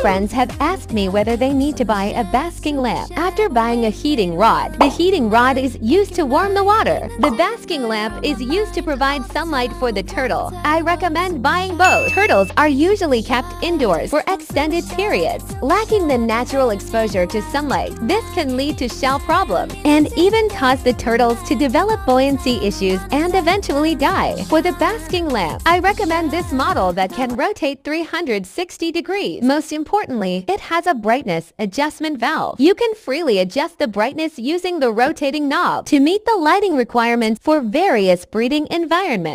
friends have asked me whether they need to buy a basking lamp. After buying a heating rod, the heating rod is used to warm the water. The basking lamp is used to provide sunlight for the turtle. I recommend buying both. Turtles are usually kept indoors for extended periods, lacking the natural exposure to sunlight. This can lead to shell problems and even cause the turtles to develop buoyancy issues and eventually die. For the basking lamp, I recommend this model that can rotate 360 degrees. Most importantly, it has a brightness adjustment valve. You can freely adjust the brightness using the rotating knob to meet the lighting requirements for various breeding environments.